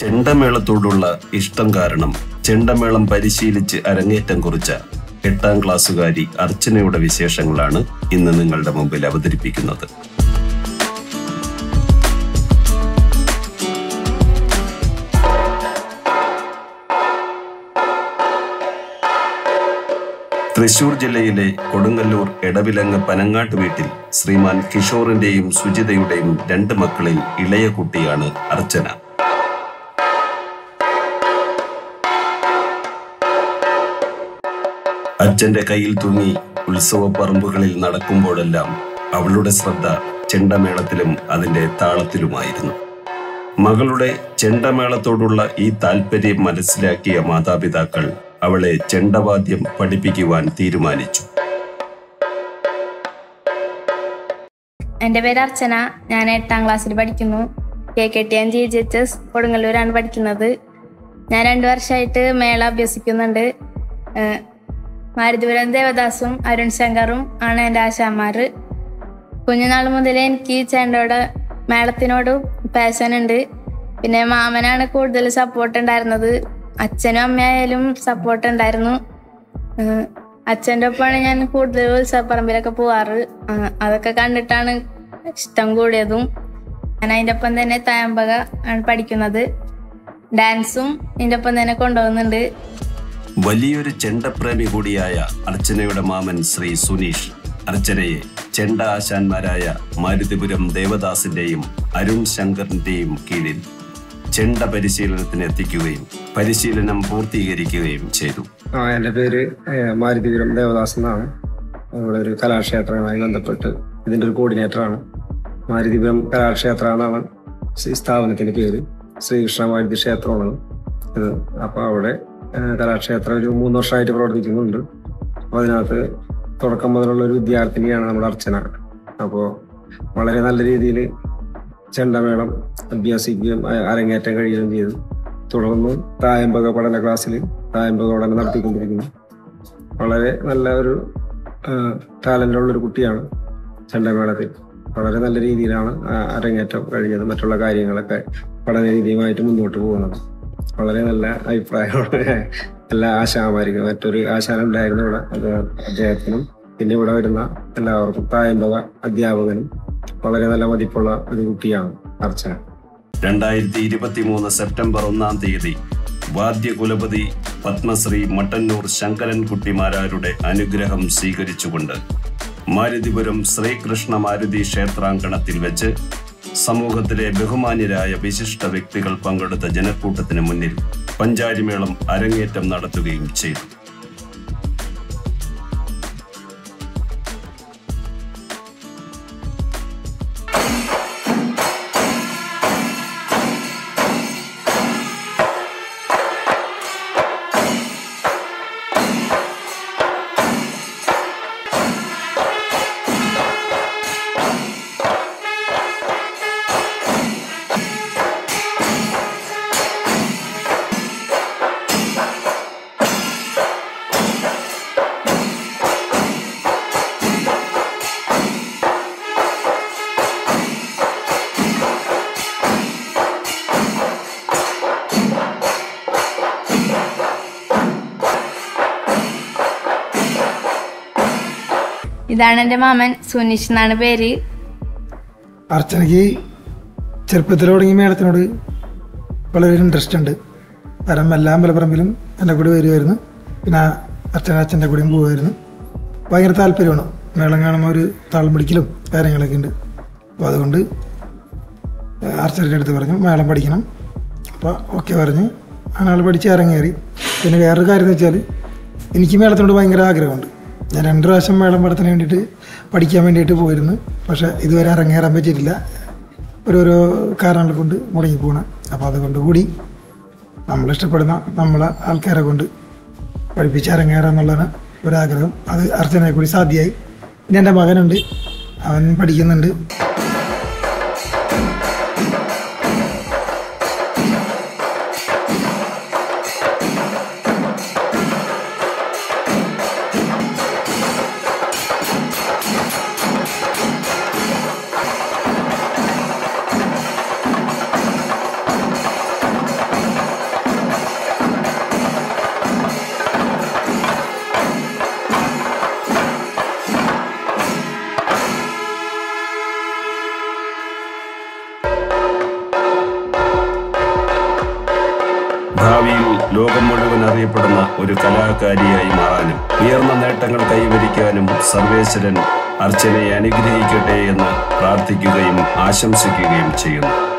ചെണ്ടമേളത്തോടുള്ള ഇഷ്ടം കാരണം ചെണ്ടമേളം പരിശീലിച്ച് അരങ്ങേറ്റം കുറിച്ച എട്ടാം ക്ലാസ്സുകാരി അർച്ചനയുടെ വിശേഷങ്ങളാണ് ഇന്ന് നിങ്ങളുടെ മുമ്പിൽ അവതരിപ്പിക്കുന്നത്. തൃശൂർ ജില്ലയിലെ കൊടുങ്ങല്ലൂർ എടവിലങ്ങ് പനങ്ങാട്ട് വീട്ടിൽ ശ്രീമാൻ കിഷോറിന്റെയും സുജിതയുടെയും രണ്ട് മക്കളിൽ ഇളയ കുട്ടിയാണ് അർച്ചന. അച്ഛന്റെ കയ്യിൽ തൂങ്ങി ഉത്സവ പറമ്പുകളിൽ നടക്കുമ്പോഴെല്ലാം അവളുടെ ശ്രദ്ധ ചെണ്ടമേളത്തിലും അതിന്റെ താളത്തിലുമായിരുന്നു. മകളുടെ ചെണ്ടമേളത്തോടുള്ള ഈ താല്പര്യം മനസ്സിലാക്കിയ മാതാപിതാക്കൾ അവളെ ചെണ്ടവാദ്യം പഠിപ്പിക്കുവാൻ തീരുമാനിച്ചു. എന്റെ പേര് അർച്ചന. ഞാൻ എട്ടാം ക്ലാസ്സിൽ പഠിക്കുന്നു. K K T N G G H S കൊടുങ്ങല്ലൂരാണ് പഠിക്കുന്നത്. ഞാൻ രണ്ടു വർഷമായിട്ട് മേള അഭ്യസിക്കുന്നുണ്ട്. മാരുതിപുരം ദേവദാസും അരുൺ ശങ്കറും ആണ് എന്റെ ആശാന്മാർ കുഞ്ഞുനാൾ മുതലേ എനിക്ക് ചേണ്ടോട് മേളത്തിനോടും പാഷൻ ഉണ്ട്. പിന്നെ മാമനാണ് കൂടുതൽ സപ്പോർട്ട് ഉണ്ടായിരുന്നത്. അച്ഛനും അമ്മയായാലും സപ്പോർട്ട് ഉണ്ടായിരുന്നു. അച്ഛന്റെ ഒപ്പമാണ് ഞാൻ കൂടുതൽ ഉത്സവപ്പറമ്പിലൊക്കെ പോവാറ്. അതൊക്കെ കണ്ടിട്ടാണ് ഇഷ്ടം കൂടിയതും. ഞാൻ അതിന്റെ ഒപ്പം തന്നെ തായമ്പക ആണ് പഠിക്കുന്നത്. ഡാൻസും ഇതിന്റെ ഒപ്പം തന്നെ കൊണ്ടുപോകുന്നുണ്ട്. വലിയൊരു ചെണ്ടപ്രേമി കൂടിയായ അർച്ചനയുടെ മാമൻ ശ്രീ സുനീഷ് അർച്ചനയെ ചെണ്ട ആശാന്മാരായ മാരുതിപുരം ദേവദാസിന്റെയും അരുൺ ശങ്കറിന്റെയും കീഴിൽ ചെണ്ട പരിശീലനത്തിന് എത്തിക്കുകയും പരിശീലനം പൂർത്തീകരിക്കുകയും ചെയ്തു. ആ എന്റെ പേര് മാരുതിപുരം ദേവദാസ് എന്നാണ്. ഇവിടെ ഒരു കലാക്ഷേത്രവുമായി ബന്ധപ്പെട്ട് ഇതിന്റെ ഒരു കോർഡിനേറ്ററാണ്. മാരുതിപുരം കലാക്ഷേത്ര എന്നാണ് സ്ഥാപനത്തിന്റെ പേര്. ശ്രീകൃഷ്ണ മാരുതി ക്ഷേത്രമാണ് ഇത്. അപ്പോൾ അവിടെ കലാക്ഷേത്രം ഒരു മൂന്ന് വർഷമായിട്ട് പ്രവർത്തിക്കുന്നുണ്ട്. അപ്പോൾ അതിനകത്ത് തുടക്കം മുതലുള്ള ഒരു വിദ്യാർത്ഥിനിയാണ് നമ്മുടെ അർച്ചന. അപ്പോൾ വളരെ നല്ല രീതിയിൽ ചെണ്ടമേളം അഭ്യസിക്കുകയും അരങ്ങേറ്റം കഴിയുകയും ചെയ്തു. തുടർന്ന് തായമ്പക പഠന ക്ലാസ്സിൽ തായമ്പക പഠനം നടത്തിക്കൊണ്ടിരിക്കുന്നു. വളരെ നല്ല ഒരു ടാലന്റുള്ളൊരു കുട്ടിയാണ് ചെണ്ടമേളത്തിൽ. വളരെ നല്ല രീതിയിലാണ് അരങ്ങേറ്റം കഴിഞ്ഞത് മറ്റുള്ള കാര്യങ്ങളൊക്കെ പഠന രീതിയുമായിട്ട് മുന്നോട്ട് പോകുന്നത്. വളരെ നല്ല അഭിപ്രായമാണ്. എല്ലാ ആശാമാർക്കും മറ്റൊരു ആശാനം ഉണ്ടായിരുന്നു ഇവിടെ. അത് അദ്ദേഹത്തിനും പിന്നെ ഇവിടെ വരുന്ന എല്ലാവർക്കും തായമ്പക അധ്യാപകനും വളരെ നല്ല മതിപ്പുള്ള ഒരു കുട്ടിയാണ് അർച്ചന. രണ്ടായിരത്തി ഇരുപത്തി മൂന്ന് സെപ്റ്റംബർ ഒന്നാം തീയതി വാദ്യകുലപതി പത്മശ്രീ മട്ടന്നൂർ ശങ്കരൻകുട്ടിമാരാരുടെ അനുഗ്രഹം സ്വീകരിച്ചുകൊണ്ട് മാരുതിപുരം ശ്രീകൃഷ്ണ മാരുതി ക്ഷേത്രാങ്കണത്തിൽ വെച്ച് സമൂഹത്തിലെ ബഹുമാന്യരായ വിശിഷ്ട വ്യക്തികൾ പങ്കെടുത്ത ജനക്കൂട്ടത്തിന് മുന്നിൽ പഞ്ചാരിമേളം അരങ്ങേറ്റം നടത്തുകയും ചെയ്തു. ഇതാണ് എന്റെ മാമൻ സുനീഷ് എന്നാണ് പേര്. അർച്ചനയ്ക്ക് ചെറുപ്പത്തിൽ മേളത്തിനോട് വളരെ ഇൻട്രസ്റ്റ് ഉണ്ട്. കാരണം എല്ലാം അമ്പലപ്പറമ്പിലും എന്റെ കൂടെ വരുമായിരുന്നു പിന്നെ അച്ഛൻ അച്ഛന്റെ കൂടെയും പോകുമായിരുന്നു ഭയങ്കര താല്പര്യമാണ്. മേളം കാണുമ്പോൾ ഒരു താളം പിടിക്കലും കാര്യങ്ങളൊക്കെ ഉണ്ട്. അപ്പോൾ അതുകൊണ്ട് അർച്ചനയുടെ അടുത്ത് പറഞ്ഞു മേളം പഠിക്കണം. അപ്പോൾ ഓക്കെ പറഞ്ഞ്. ആൾ പഠിച്ച് ഇറങ്ങേറി പിന്നെ വേറൊരു കാര്യം എന്ന് വെച്ചാൽ എനിക്ക് മേളത്തിനോട് ഭയങ്കര ആഗ്രഹമുണ്ട്. ഞാൻ രണ്ട് പ്രാവശ്യം മേളം പടത്തിന് വേണ്ടിയിട്ട് പഠിക്കാൻ വേണ്ടിയിട്ട് പോയിരുന്നു. പക്ഷേ ഇതുവരെ ഇറങ്ങേറാൻ പറ്റിയിട്ടില്ല. ഓരോരോ കാരണങ്ങൾ കൊണ്ട് മുടങ്ങി പോകണം അപ്പോൾ അതുകൊണ്ട് കൂടി നമ്മളിഷ്ടപ്പെടുന്ന നമ്മളെ ആൾക്കാരെ കൊണ്ട് പഠിപ്പിച്ച് ഇറങ്ങേറാം എന്നുള്ളതാണ് ഒരാഗ്രഹം. അത് അർച്ചനയെ കൂടി സാധ്യമായി. പിന്നെ എന്റെ മകനുണ്ട്. അവൻ പഠിക്കുന്നുണ്ട്. ഭാവിയിൽ ലോകം മുഴുവൻ അറിയപ്പെടുന്ന ഒരു കലാകാരിയായി മാറാനും ഉയർന്ന നേട്ടങ്ങൾ കൈവരിക്കാനും സർവേശ്വരൻ അർച്ചനയെ അനുഗ്രഹിക്കട്ടെ എന്ന് പ്രാർത്ഥിക്കുകയും ആശംസിക്കുകയും ചെയ്യുന്നു.